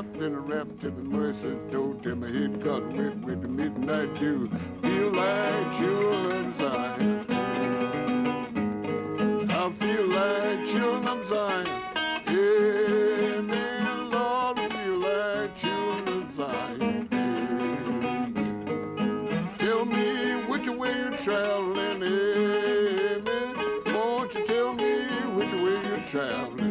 rapped and I rap to the mercy door till my head caught wet with the midnight dew. Feel like children Zion. I feel like children of Zion. Amen, Lord, I feel like Tell me which way you're traveling. Amen. Won't you tell me which way you're traveling?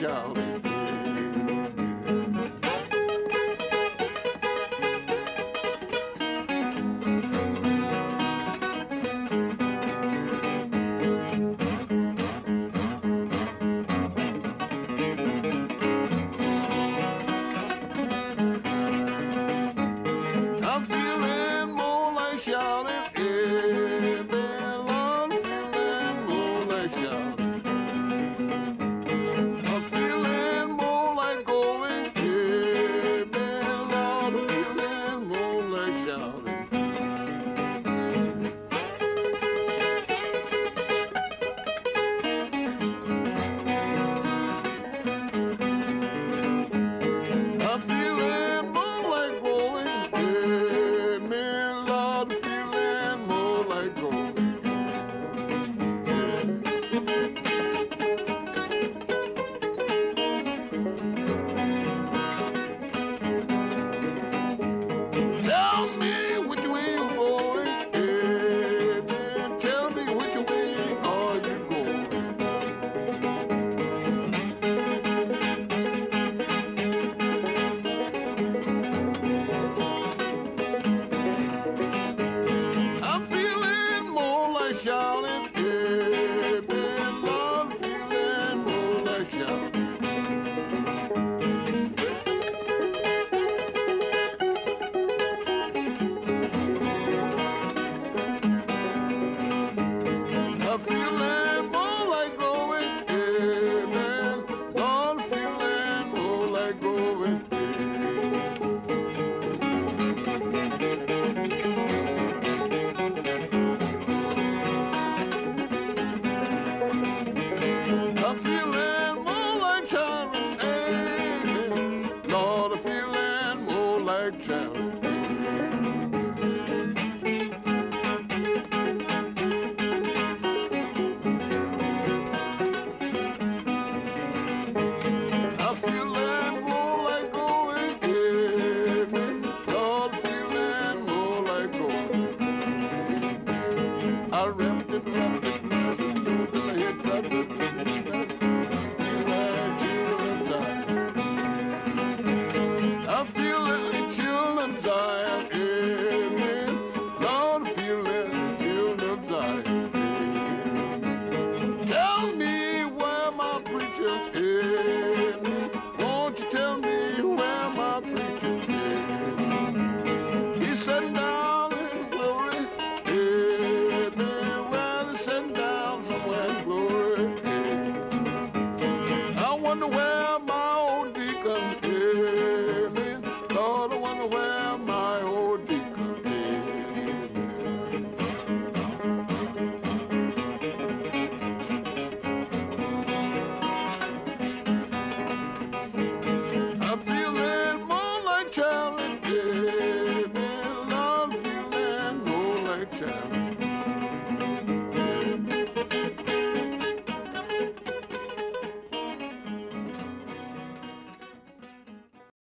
shouting.